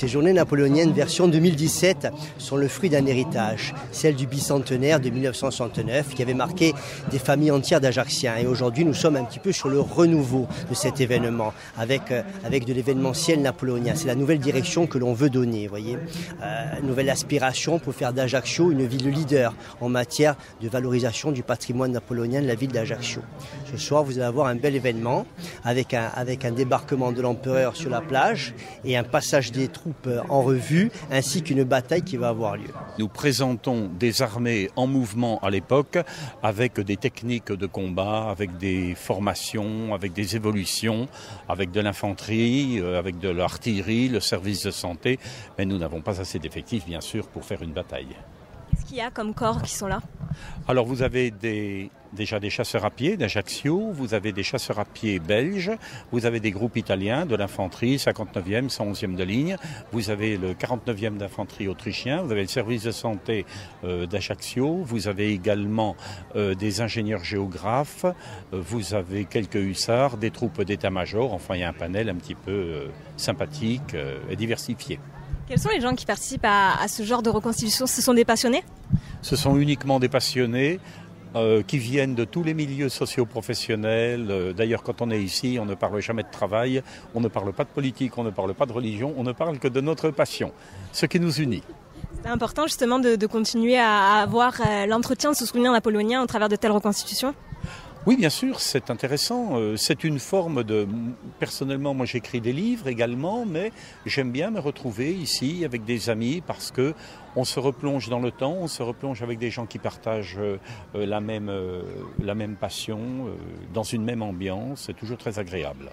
Ces journées napoléoniennes version 2017 sont le fruit d'un héritage, celle du bicentenaire de 1969 qui avait marqué des familles entières d'Ajacciens. Et aujourd'hui, nous sommes un petit peu sur le renouveau de cet événement avec, euh, avec de l'événementiel napoléonien. C'est la nouvelle direction que l'on veut donner, voyez. Euh, nouvelle aspiration pour faire d'Ajaccio une ville leader en matière de valorisation du patrimoine napoléonien de la ville d'Ajaccio. Ce soir, vous allez avoir un bel événement avec un, avec un débarquement de l'empereur sur la plage et un passage des troupes en revue, ainsi qu'une bataille qui va avoir lieu. Nous présentons des armées en mouvement à l'époque, avec des techniques de combat, avec des formations, avec des évolutions, avec de l'infanterie, euh, avec de l'artillerie, le service de santé, mais nous n'avons pas assez d'effectifs, bien sûr, pour faire une bataille. Qu'est-ce qu'il y a comme corps qui sont là? Alors vous avez déjà des chasseurs à pied d'Ajaccio, vous avez des chasseurs à pied belges, vous avez des groupes italiens de l'infanterie 59e, 111e de ligne, vous avez le 49e d'infanterie autrichien, vous avez le service de santé euh, d'Ajaccio, vous avez également euh, des ingénieurs géographes, euh, vous avez quelques hussards, des troupes d'état-major, enfin il y a un panel un petit peu sympathique et diversifié. Quels sont les gens qui participent à, ce genre de reconstitution? Ce sont des passionnés? Ce sont uniquement des passionnés. Euh, qui viennent de tous les milieux socio-professionnels. Euh, d'ailleurs, quand on est ici, on ne parle jamais de travail, on ne parle pas de politique, on ne parle pas de religion, on ne parle que de notre passion, ce qui nous unit. C'est important justement de, continuer à avoir euh, l'entretien de ce souvenir napoléonien au travers de telles reconstitutions? Oui, bien sûr, c'est intéressant. Euh, c'est une forme de... Personnellement, moi j'écris des livres également, mais j'aime bien me retrouver ici avec des amis parce que on se replonge dans le temps, on se replonge avec des gens qui partagent euh, la même, euh, la même passion, dans une même ambiance. C'est toujours très agréable.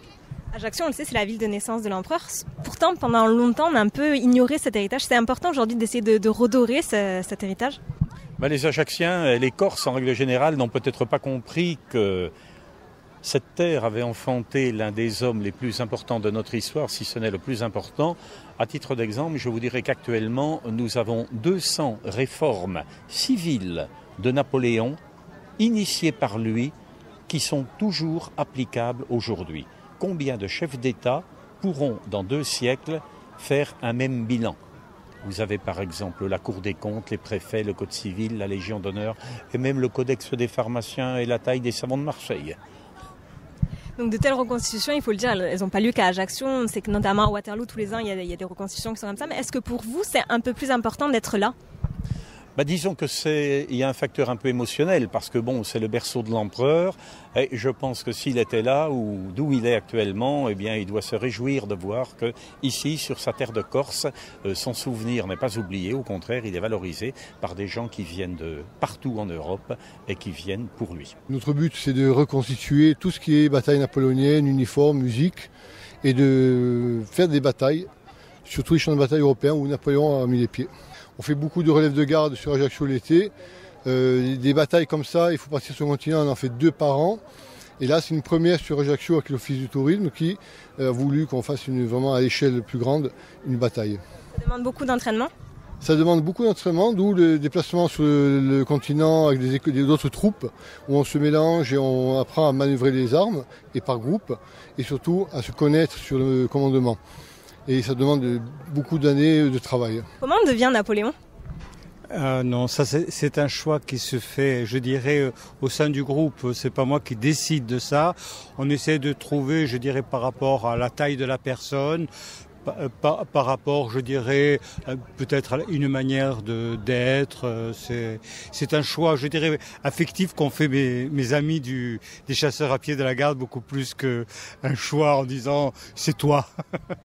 Ajaccio, on le sait, c'est la ville de naissance de l'empereur. Pourtant, pendant longtemps, on a un peu ignoré cet héritage. C'est important aujourd'hui d'essayer de, redorer cet héritage? Ben, les Ajacciens et les Corses, en règle générale, n'ont peut-être pas compris que cette terre avait enfanté l'un des hommes les plus importants de notre histoire, si ce n'est le plus important. À titre d'exemple, je vous dirais qu'actuellement, nous avons 200 réformes civiles de Napoléon, initiées par lui, qui sont toujours applicables aujourd'hui. Combien de chefs d'État pourront, dans deux siècles, faire un même bilan? Vous avez par exemple la Cour des comptes, les préfets, le Code civil, la Légion d'honneur et même le Codex des pharmaciens et la taille des savants de Marseille. Donc de telles reconstitutions, il faut le dire, elles n'ont pas lieu qu'à Ajaccio. C'est que notamment à Waterloo, tous les ans, il y, il y a des reconstitutions qui sont comme ça. Mais est-ce que pour vous, c'est un peu plus important d'être là? Bah, disons que c'est y a un facteur un peu émotionnel parce que bon c'est le berceau de l'empereur et je pense que s'il était là ou d'où il est actuellement eh il doit se réjouir de voir que ici sur sa terre de Corse euh, son souvenir n'est pas oublié au contraire il est valorisé par des gens qui viennent de partout en Europe et qui viennent pour lui. Notre but c'est de reconstituer tout ce qui est bataille napoléonienne, uniforme, musique et de faire des batailles sur tous les champs de bataille européens où Napoléon a mis les pieds. On fait beaucoup de relèves de garde sur Ajaccio l'été. Euh, des batailles comme ça, il faut partir sur le continent, on en fait deux par an. Et là, c'est une première sur Ajaccio avec l'Office du tourisme qui a voulu qu'on fasse une, vraiment à l'échelle plus grande une bataille. Ça demande beaucoup d'entraînement ça demande beaucoup d'entraînement, d'où le déplacement sur le, continent avec d'autres troupes, où on se mélange et on apprend à manœuvrer les armes, et par groupe, et surtout à se connaître sur le commandement et ça demande beaucoup d'années de travail. Comment devient Napoléon? Euh, non, ça c'est un choix qui se fait, je dirais, euh, au sein du groupe. C'est pas moi qui décide de ça. On essaie de trouver, je dirais, par rapport à la taille de la personne, euh, par, par, rapport, je dirais, peut-être à une manière d'être. C'est un choix, je dirais, affectif qu'ont fait mes, mes amis du, des chasseurs à pied de la garde beaucoup plus qu'un choix en disant c'est toi.